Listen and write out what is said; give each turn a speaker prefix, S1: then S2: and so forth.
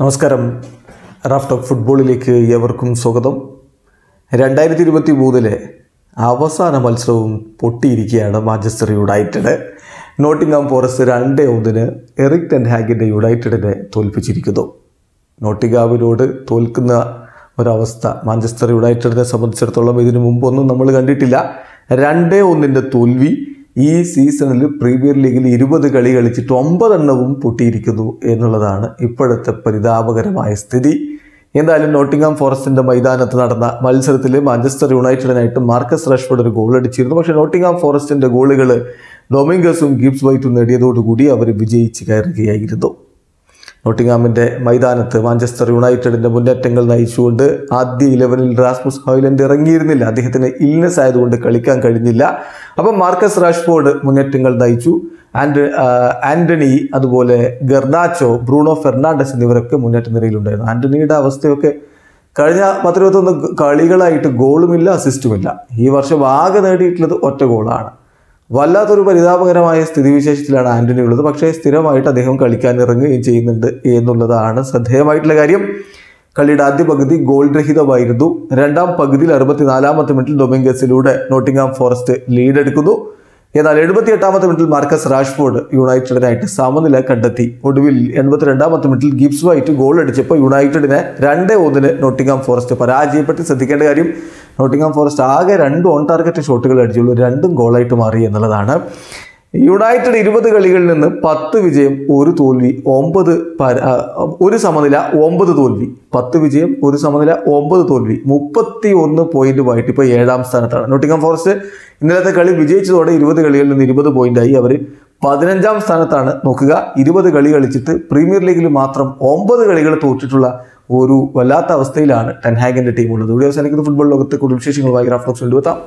S1: നമസ്കാരം. Raf talk ഫുട്ബോളിലേക്ക് ഏവർക്കും സ്വാഗതം. രണ്ടായിരത്തി ഇരുപത്തി മൂന്നിലെ അവസാന മത്സരവും പൊട്ടിയിരിക്കുകയാണ് മാഞ്ചസ്റ്റർ യുണൈറ്റഡ്. നോട്ടിംഗ്ഹാം ഫോറസ്റ്റ് രണ്ട് ഒന്നിന് എറിക് ടെൻ ഹാഗിന്റെ യുണൈറ്റഡിനെ തോൽപ്പിച്ചിരിക്കുന്നു. നോട്ടിംഗ്ഹാമിനോട് തോൽക്കുന്ന ഒരവസ്ഥ മാഞ്ചസ്റ്റർ യുണൈറ്റഡിനെ സംബന്ധിച്ചിടത്തോളം ഇതിനു മുമ്പൊന്നും നമ്മൾ കണ്ടിട്ടില്ല. രണ്ടേ ഒന്നിന്റെ തോൽവി ഈ സീസണിൽ പ്രീമിയർ ലീഗിൽ ഇരുപത് കളി കളിച്ചിട്ട് ഒമ്പതെണ്ണവും പൊട്ടിയിരിക്കുന്നു എന്നുള്ളതാണ് ഇപ്പോഴത്തെ പരിതാപകരമായ സ്ഥിതി. എന്തായാലും നോട്ടിംഗ്ഹാം ഫോറസ്റ്റിന്റെ മൈതാനത്ത് നടന്ന മത്സരത്തിൽ മാഞ്ചസ്റ്റർ യുണൈറ്റഡിനായിട്ട് മാർക്കസ് റഷ്ഫോർഡ് ഒരു ഗോൾ അടിച്ചിരുന്നു. പക്ഷേ നോട്ടിംഗ്ഹാം ഫോറസ്റ്റിന്റെ ഗോളുകൾ ഡൊമിംഗസും ഗിബ്സ് വൈറ്റും നേടിയതോടുകൂടി അവർ വിജയിച്ച് കയറുകയായിരുന്നു. നോട്ടിംഗാമിന്റെ മൈതാനത്ത് മാഞ്ചസ്റ്റർ യുണൈറ്റഡിന്റെ മുന്നേറ്റങ്ങൾ നയിച്ചുകൊണ്ട് ആദ്യ ഇലവനിൽ റാസ്മുസ് ഹോയ്ലൻഡ് ഇറങ്ങിയിരുന്നില്ല. അദ്ദേഹത്തിന് ഇൽനെസ് ആയതുകൊണ്ട് കളിക്കാൻ കഴിഞ്ഞില്ല. അപ്പം മാർക്കസ് റാഷ്ഫോർഡ് മുന്നേറ്റങ്ങൾ നയിച്ചു. ആൻഡ് ആന്റണി അതുപോലെ ഗർണാച്ചോ ബ്രൂണോ ഫെർണാണ്ടസ് എന്നിവരൊക്കെ മുന്നേറ്റ നിരയിലുണ്ടായിരുന്നു. ആന്റണിയുടെ അവസ്ഥയൊക്കെ കഴിഞ്ഞ പത്തിരുപത്തൊന്ന് കളികളായിട്ട് ഗോളുമില്ല അസിസ്റ്റുമില്ല. ഈ വർഷം ആകെ നേടിയിട്ടുള്ളത് ഒറ്റ ഗോളാണ്. വല്ലാത്തൊരു പരിതാപകരമായ സ്ഥിതിവിശേഷത്തിലാണ് ആന്റണി ഉള്ളത് പക്ഷേ സ്ഥിരമായിട്ട് അദ്ദേഹം കളിക്കാൻ ഇറങ്ങുകയും ചെയ്യുന്നുണ്ട് എന്നുള്ളതാണ് ശ്രദ്ധേയമായിട്ടുള്ള കാര്യം. കളിയുടെ ആദ്യ പകുതി ഗോൾ രഹിതമായിരുന്നു. രണ്ടാം പകുതിയിൽ അറുപത്തിനാലാമത്തെ മിനിറ്റിൽ ഡൊമിംഗസിലൂടെ നോട്ടിംഗാം ഫോറസ്റ്റ് ലീഡ് എടുക്കുന്നു. എന്നാൽ എഴുപത്തി എട്ടാമത്തെ മിനിറ്റിൽ മാർക്കസ് റാഷ്ഫോർഡ് യുണൈറ്റഡിനായിട്ട് സമനില കണ്ടെത്തി. ഒടുവിൽ എൺപത്തിരണ്ടാമത്തെ മിനിറ്റിൽ ഗിബ്സ് വൈറ്റ് ഗോൾ അടിച്ചപ്പോൾ യുണൈറ്റഡിനെ രണ്ട് ഒന്നിന് നോട്ടിംഗാം ഫോറസ്റ്റ് പരാജയപ്പെട്ട് ശ്രദ്ധിക്കേണ്ട കാര്യം നോട്ടിംഗാം ഫോറസ്റ്റ് ആകെ രണ്ട് ഓൺ ടാർഗറ്റ് ഷോട്ടുകൾ അടിച്ചുള്ളൂ. രണ്ടും ഗോളായിട്ട് മാറി എന്നുള്ളതാണ്. യുണൈറ്റഡ് ഇരുപത് കളികളിൽ നിന്ന് പത്ത് വിജയം ഒരു തോൽവി ഒമ്പത് ഒരു സമനില ഒമ്പത് തോൽവി. പത്ത് വിജയം ഒരു സമനില ഒമ്പത് തോൽവി. മുപ്പത്തി ഒന്ന് പോയിന്റുമായിട്ട് ഇപ്പോൾ ഏഴാം സ്ഥാനത്താണ്. നോട്ടിംഗം ഫോറസ്റ്റ് ഇന്നലത്തെ കളി വിജയിച്ചതോടെ ഇരുപത് കളികളിൽ നിന്ന് ഇരുപത് പോയിന്റായി അവർ പതിനഞ്ചാം സ്ഥാനത്താണ്. നോക്കുക ഇരുപത് കളി കളിച്ചിട്ട് പ്രീമിയർ ലീഗിൽ മാത്രം ഒമ്പത് കളികൾ തോറ്റിട്ടുള്ള ഒരു വല്ലാത്ത അവസ്ഥയിലാണ് ടെൻഹാഗിന്റെ ടീം ഉള്ളത്. ഇവിടെ അവസാനിക്കുന്ന. ഫുട്ബോൾ ലോകത്തെ കൂടുതൽ വിശേഷങ്ങളുമായി ഗ്രാഫ്ലോക്സ് കൊണ്ടുവെത്താം.